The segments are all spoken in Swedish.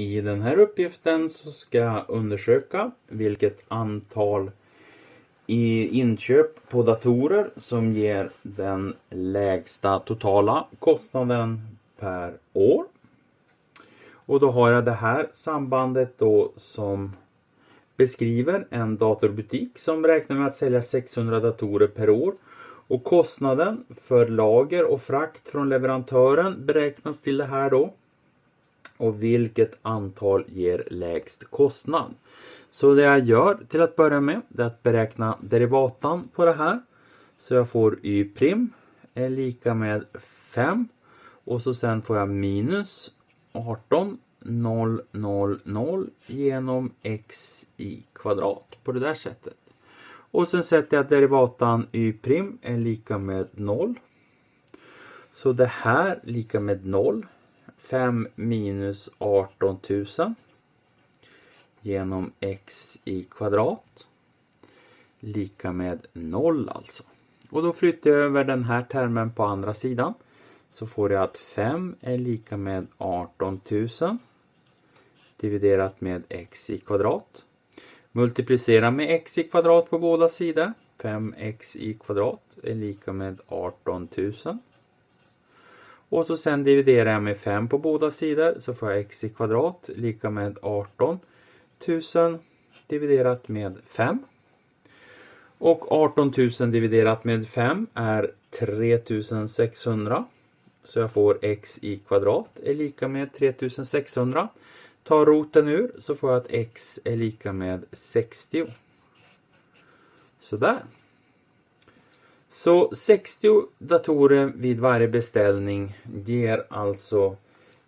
I den här uppgiften så ska jag undersöka vilket antal i inköp på datorer som ger den lägsta totala kostnaden per år. Och då har jag det här sambandet då som beskriver en datorbutik som räknar med att sälja 600 datorer per år. Och kostnaden för lager och frakt från leverantören beräknas till det här då och vilket antal ger lägst kostnad. Så det jag gör till att börja med är att beräkna derivatan på det här. Så jag får y' prim är lika med 5 och så sen får jag minus 18 0 0 0 genom x i kvadrat på det där sättet. Och sen sätter jag derivatan y' är lika med 0. Så det här lika med 0 5 minus 18 000 genom x i kvadrat lika med 0 alltså. Och då flyttar jag över den här termen på andra sidan. Så får jag att 5 är lika med 18 000 dividerat med x i kvadrat. Multiplicera med x i kvadrat på båda sidor. 5x i kvadrat är lika med 18 000 och så sen dividerar jag med 5 på båda sidor så får jag x i kvadrat lika med 18 000 dividerat med 5. Och 18 000 dividerat med 5 är 3600. Så jag får x i kvadrat är lika med 3600. Tar roten ur så får jag att x är lika med 60. Sådär. Så 60 datorer vid varje beställning ger alltså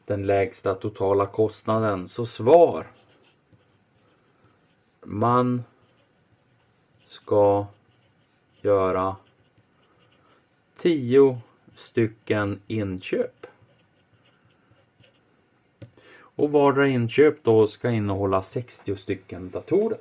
den lägsta totala kostnaden. Så svar. Man ska göra 10 stycken inköp. Och vardera inköp då ska innehålla 60 stycken datorer.